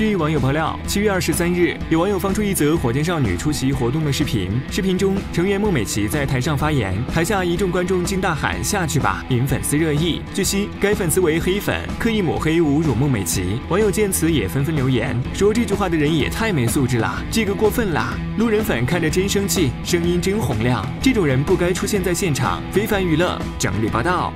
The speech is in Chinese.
据网友爆料，七月二十三日，有网友放出一则火箭少女出席活动的视频。视频中，成员孟美岐在台上发言，台下一众观众竟大喊“下去吧”，引粉丝热议。据悉，该粉丝为黑粉，刻意抹黑、侮辱孟美岐。网友见此也纷纷留言，说这句话的人也太没素质了，这个过分啦！路人粉看着真生气，声音真洪亮，这种人不该出现在现场。非凡娱乐整理报道。